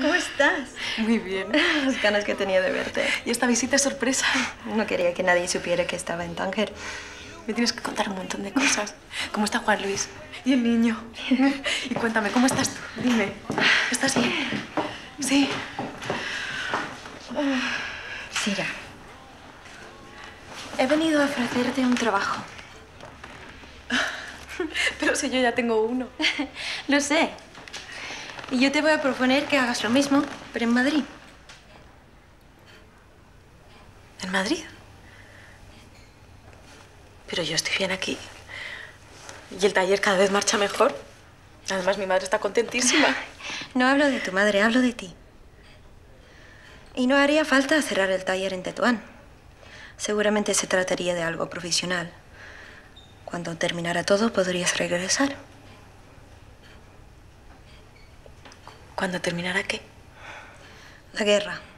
¿Cómo estás? Muy bien. Las ganas que tenía de verte. ¿Y esta visita es sorpresa? No quería que nadie supiera que estaba en Tánger. Me tienes que contar un montón de cosas. ¿Cómo está Juan Luis? ¿Y el niño? Y cuéntame, ¿cómo estás tú? Dime. ¿Estás bien? Sí. Sira, he venido a ofrecerte un trabajo. Pero si yo ya tengo uno. Lo sé. Y yo te voy a proponer que hagas lo mismo, pero en Madrid. ¿En Madrid? Pero yo estoy bien aquí. Y el taller cada vez marcha mejor. Además, mi madre está contentísima. No hablo de tu madre, hablo de ti. Y no haría falta cerrar el taller en Tetuán. Seguramente se trataría de algo profesional. Cuando terminara todo, podrías regresar. ¿Cuándo terminará qué? La guerra.